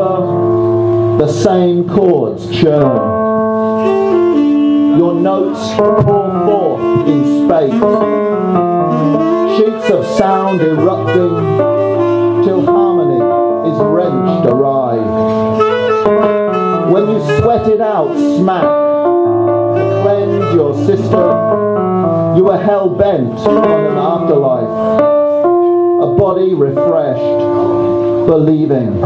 The same chords churn. Your notes pour forth in space. Sheets of sound erupting till harmony is wrenched awry. When you sweat it out smack to cleanse your system, you are hell bent on an afterlife. A body refreshed, believing.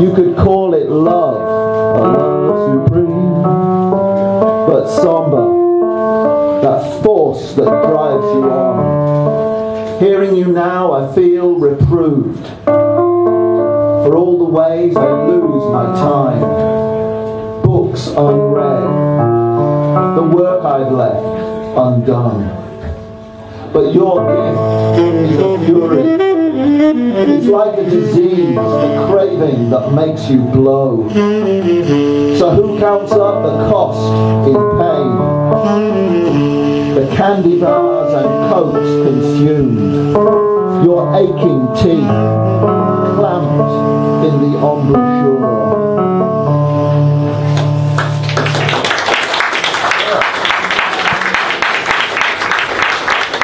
You could call it love, a love supreme, but somber, that force that drives you on. Hearing you now, I feel reproved for all the ways I lose my time. Books unread, the work I've left undone. But your gift is a fury. It's like a disease, a craving makes you blow. So who counts up the cost in pain? The candy bars and cokes consumed. Your aching teeth clamped in the embouchure.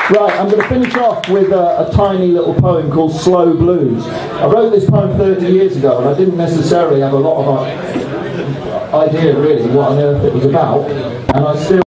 Right, I'm going to finish off with a, a, tiny little poem called Slow Blues. I wrote this poem 30 years ago and I didn't necessarily have a lot of uh, idea really what on earth it was about, and I still